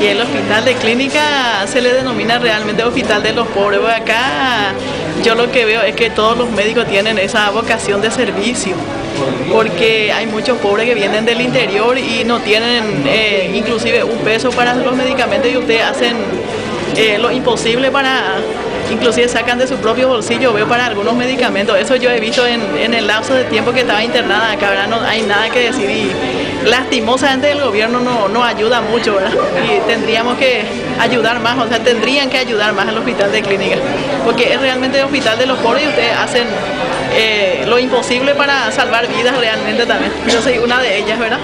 Y el hospital de clínica se le denomina realmente hospital de los pobres. acá yo lo que veo es que todos los médicos tienen esa vocación de servicio, porque hay muchos pobres que vienen del interior y no tienen eh, inclusive un peso para los medicamentos y ustedes hacen eh, lo imposible para inclusive sacan de su propio bolsillo, veo para algunos medicamentos. Eso yo he visto en, el lapso de tiempo que estaba internada, acá ahora no hay nada que decir y lastimosamente el gobierno no, no ayuda mucho, ¿verdad? Y tendríamos que ayudar más, o sea, tendrían que ayudar más al hospital de clínica, porque es realmente el hospital de los pobres y ustedes hacen eh, lo imposible para salvar vidas realmente también. Yo soy una de ellas, ¿verdad?